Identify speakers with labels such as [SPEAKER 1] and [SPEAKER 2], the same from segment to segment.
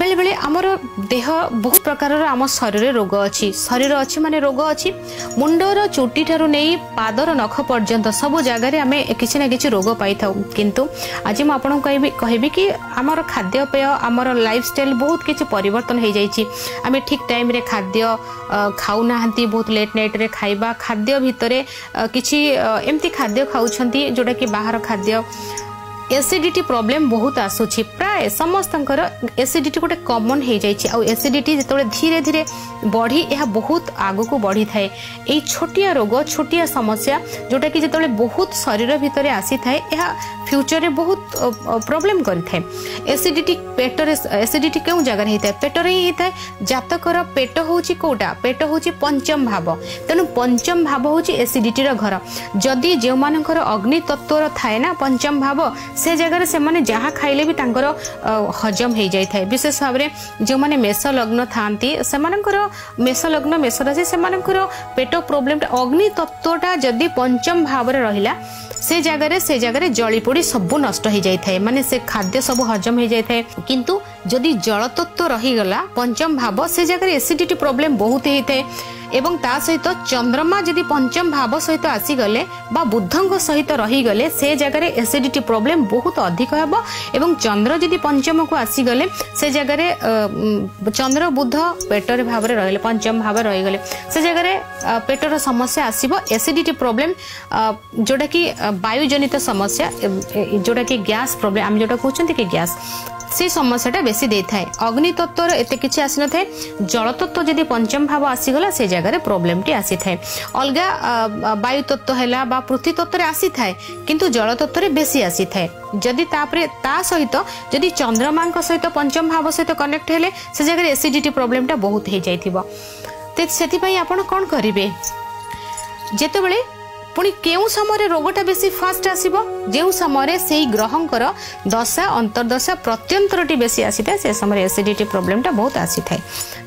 [SPEAKER 1] বেলে বেলে আমার দেহ বহু প্রকার আমার শরীরে রোগ অছি শরীর অছি মানে রোগ অছি মুন্ডর চুটি ঠার নেই পাদর নখ পর্যন্ত সব জায়গায় আমি কিছু না কিছু রোগ পাই থাকু কিন্তু আজ মু আপনার কহবি কহবি কি আমার খাদ্যপেয় আমার লাইফস্টাইল বহু কিছু পরিবর্তন হয়ে যাই আমি ঠিক টাইমে খাদ্য খাও না বহু লেট নাইট্রে খাইবা খাদ্য ভিতরে কিছু এমতি খাদ্য খাওছেন যেটা কি বাহার খাদ্য ଏସିଡିଟି ପ୍ରୋବ୍ଲେମ୍ ବହୁତ ଆସୁଛି ପ୍ରାୟ ସମସ୍ତଙ୍କର ଏସିଡିଟି ଗୋଟେ କମନ୍ ହେଇଯାଇଛି ଆଉ ଏସିଡିଟି ଯେତେବେଳେ ଧୀରେ ଧୀରେ ବଢ଼ି ଏହା ବହୁତ ଆଗକୁ ବଢ଼ିଥାଏ ଏଇ ଛୋଟିଆ ରୋଗ ଛୋଟିଆ ସମସ୍ୟା ଯେଉଁଟାକି ଯେତେବେଳେ ବହୁତ ଶରୀର ଭିତରେ ଆସିଥାଏ ଏହା ଫ୍ୟୁଚରରେ ବହୁତ ପ୍ରୋବ୍ଲେମ୍ କରିଥାଏ ଏସିଡିଟି ପେଟରେ ଏସିଡିଟି କେଉଁ ଜାଗାରେ ହେଇଥାଏ ପେଟରେ ହିଁ ହେଇଥାଏ ଜାତକର ପେଟ ହେଉଛି କେଉଁଟା ପେଟ ହେଉଛି ପଞ୍ଚମ ଭାବ ତେଣୁ ପଞ୍ଚମ ଭାବ ହେଉଛି ଏସିଡିଟିର ଘର ଯଦି ଯେଉଁମାନଙ୍କର ଅଗ୍ନି ତତ୍ତ୍ୱର ଥାଏ ନା ପଞ୍ଚମ ଭାବ ସେ ଜାଗାରେ ସେମାନେ ଯାହା ଖାଇଲେ ବି ତାଙ୍କର ହଜମ ହେଇଯାଇଥାଏ ବିଶେଷ ଭାବରେ ଯେଉଁମାନେ ମେଷ ଲଗ୍ନ ଥାଆନ୍ତି ସେମାନଙ୍କର ମେଷ ଲଗ୍ନ ମେଷ ରାଶି ସେମାନଙ୍କର ପେଟ ପ୍ରୋବ୍ଲେମଟା ଅଗ୍ନି ତତ୍ତ୍ୱଟା ଯଦି ପଞ୍ଚମ ଭାବରେ ରହିଲା ସେ ଜାଗାରେ ସେ ଜାଗାରେ ଜଳିପୋଡ଼ି ସବୁ ନଷ୍ଟ ହେଇଯାଇଥାଏ ମାନେ ସେ ଖାଦ୍ୟ ସବୁ ହଜମ ହେଇଯାଇଥାଏ କିନ୍ତୁ ଯଦି ଜଳତତ୍ତ୍ୱ ରହିଗଲା ପଞ୍ଚମ ଭାବ ସେ ଜାଗାରେ ଏସିଡିଟି ପ୍ରୋବ୍ଲେମ ବହୁତ ହେଇଥାଏ ଏବଂ ତା ସହିତ ଚନ୍ଦ୍ରମା ଯଦି ପଞ୍ଚମ ଭାବ ସହିତ ଆସିଗଲେ ବା ବୁଦ୍ଧଙ୍କ ସହିତ ରହିଗଲେ ସେ ଜାଗାରେ ଏସିଡିଟି ପ୍ରୋବ୍ଲେମ୍ ବହୁତ ଅଧିକ ହେବ ଏବଂ ଚନ୍ଦ୍ର ଯଦି ପଞ୍ଚମକୁ ଆସିଗଲେ ସେ ଜାଗାରେ ଚନ୍ଦ୍ର ବୁଦ୍ଧ ପେଟରେ ଭାବରେ ରହିଲେ ପଞ୍ଚମ ଭାବରେ ରହିଗଲେ ସେ ଜାଗାରେ ପେଟର ସମସ୍ୟା ଆସିବ ଏସିଡିଟି ପ୍ରୋବ୍ଲେମ୍ ଯେଉଁଟାକି ବାୟୁଜନିତ ସମସ୍ୟା ଯେଉଁଟାକି ଗ୍ୟାସ୍ ପ୍ରୋବ୍ଲେମ୍ ଆମେ ଯେଉଁଟା କହୁଛନ୍ତି କି ଗ୍ୟାସ୍ ସେ ସମସ୍ୟାଟା ବେଶୀ ଦେଇଥାଏ ଅଗ୍ନିତତ୍ତ୍ୱର ଏତେ କିଛି ଆସିନଥାଏ ଜଳତତ୍ତ୍ୱ ଯଦି ପଞ୍ଚମ ଭାବ ଆସିଗଲା ସେ ଜାଗାରେ ପ୍ରୋବ୍ଲେମଟି ଆସିଥାଏ ଅଲଗା ବାୟୁତତ୍ତ୍ୱ ହେଲା ବା ପୃଥ୍ୱୀ ତତ୍ତ୍ୱରେ ଆସିଥାଏ କିନ୍ତୁ ଜଳତତ୍ତ୍ୱରେ ବେଶୀ ଆସିଥାଏ ଯଦି ତାପରେ ତା ସହିତ ଯଦି ଚନ୍ଦ୍ରମାଙ୍କ ସହିତ ପଞ୍ଚମ ଭାବ ସହିତ କନେକ୍ଟ ହେଲେ ସେ ଜାଗାରେ ଏସିଡିଟି ପ୍ରୋବ୍ଲେମଟା ବହୁତ ହେଇଯାଇଥିବ ସେଥିପାଇଁ ଆପଣ କ'ଣ କରିବେ ଯେତେବେଳେ ପୁଣି କେଉଁ ସମୟରେ ରୋଗଟା ବେଶୀ ଫାଷ୍ଟ ଆସିବ ଯେଉଁ ସମୟରେ ସେଇ ଗ୍ରହଙ୍କର ଦଶା ଅନ୍ତର୍ଦଶା ପ୍ରତ୍ୟନ୍ତରଟି ବେଶୀ ଆସିଥାଏ ସେ ସମୟରେ ଏସିଡିଟି ପ୍ରୋବ୍ଲେମଟା ବହୁତ ଆସିଥାଏ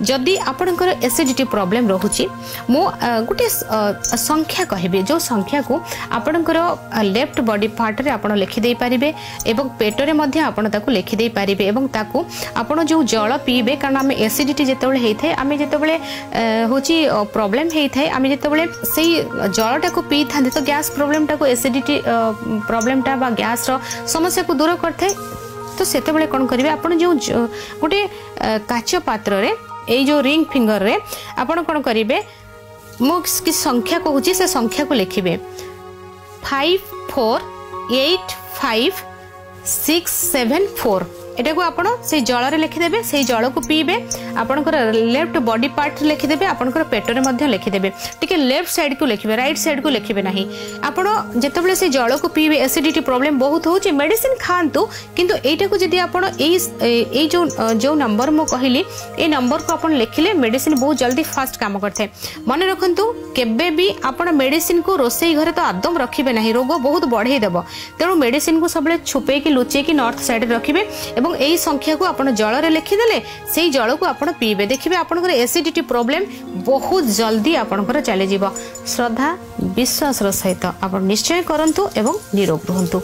[SPEAKER 1] ଯଦି ଆପଣଙ୍କର ଏସିଡିଟି ପ୍ରୋବ୍ଲେମ ରହୁଛି ମୁଁ ଗୋଟେ ସଂଖ୍ୟା କହିବି ଯେଉଁ ସଂଖ୍ୟାକୁ ଆପଣଙ୍କର ଲେଫ୍ଟ ବଡି ପାର୍ଟରେ ଆପଣ ଲେଖିଦେଇପାରିବେ ଏବଂ ପେଟରେ ମଧ୍ୟ ଆପଣ ତାକୁ ଲେଖିଦେଇପାରିବେ ଏବଂ ତାକୁ ଆପଣ ଯେଉଁ ଜଳ ପିଇବେ କାରଣ ଆମେ ଏସିଡିଟି ଯେତେବେଳେ ହେଇଥାଏ ଆମେ ଯେତେବେଳେ ହେଉଛି ପ୍ରୋବ୍ଲେମ ହେଇଥାଏ ଆମେ ଯେତେବେଳେ ସେଇ ଜଳଟାକୁ ପିଇଥାଏ અને તો ગેસ પ્રોબ્લેમ ટાકો એસિડિટી પ્રોબ્લેમ ટા બા ગેસ રો સમસ્યા કુ દૂર કરથે તો સેતે મેલે કોણ કરીબે આપણ જો કુટે કાચ્ય પાત્ર રે એ જો રીંગ ફિંગર રે આપણ કોણ કરીબે મુક્સ કી સંખ્યા કો ઉછી સે સંખ્યા કુ લખીબે 5 4 8 5 6 7 4 এটাকে আপন সেই জলরে লিখিদেবে সেই জলক পিবে আপনার লেফট বডি পার্ট লিখিদেবে আপনার পেটরে মধ্যে লিখিদেবে টিকি লেফট সাইড কু লিখবে রাইট সাইড কু লিখবে না আপনার যেত সেই জলক পিবে এসিডিটি প্রোবলেম বহুত হচ্ছে মেডিসিন খাঁতু কিন্তু এইটা যদি আপনার এই এই যে নম্বর মু কহিলি এই নম্বর কু আপনার লিখিলে মেডিসিন বহু জলদি ফাস্ট কাম করে মনে রাখতু কেবে বি আপনার মেডিসিন কু রোষেই ঘরে তো আদম রাখবে না রোগ বহুত বড়াই দেব তেমন মেডিসিন কু সবাই ছুপাইকি লুচাইকি নর্থ সাইড রাখবে এবং এই সংখ্যাকে আপনার জলরে লেখিদেলে সেই জলকু আপনার পিবে দেখবে আপনার এসিডিটি প্রোবলেম বহু জলদি আপনার চালিয়ে যাব শ্রদ্ধা বিশ্বাসর সহ আপনার নিশ্চয় করতু এবং নিরোগ রুহতু